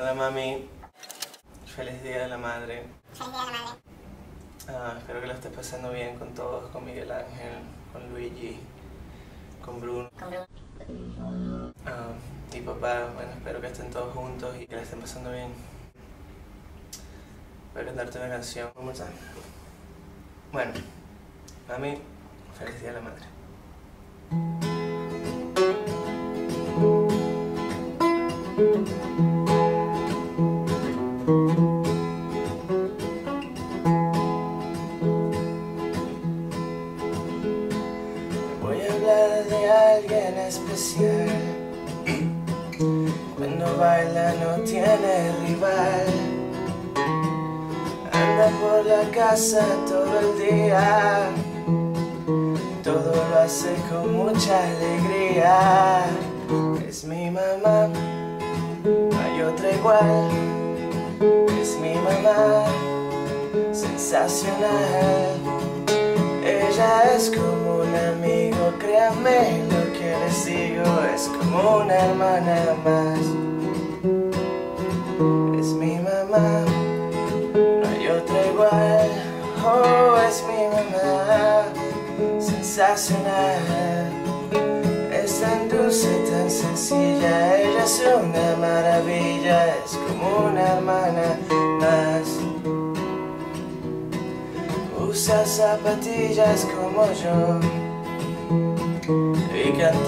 Hola mami, feliz día de la madre. Feliz día de la madre. Ah, espero que lo estés pasando bien con todos, con Miguel Ángel, con Luigi, con Bruno. Con Bruno. Ah, y papá, bueno, espero que estén todos juntos y que la estén pasando bien. Voy a cantarte una canción. ¿Cómo está? Bueno, mami, feliz día de la madre. De alguien especial. Cuando baila no tiene rival. Anda por la casa todo el día. Todo lo hace con mucha alegría. Es mi mamá, hay otra igual. Es mi mamá, sensacional. Ella es créanme lo que les digo, es como una hermana más. Es mi mamá, no hay otra igual. Oh, es mi mamá, sensacional. Es tan dulce, tan sencilla, ella es una maravilla, es como una hermana más. Usa zapatillas como yo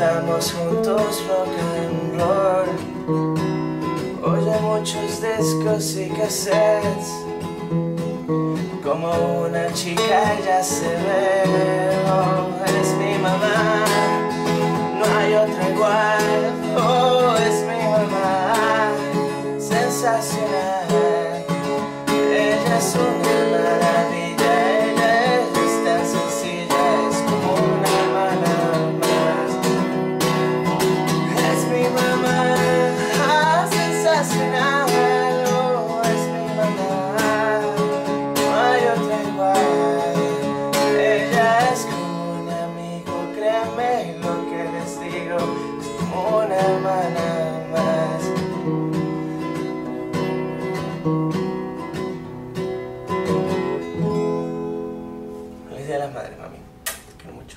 cantamos juntos rock and roll. Oye muchos discos y cassettes. Como una chica ya se ve. Oh, es mi mamá. No hay otra igual. Oh, es mi mamá. Sensacional. Ella es una Feliz Día de las Madres, mami. Te quiero mucho.